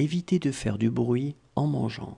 Évitez de faire du bruit en mangeant.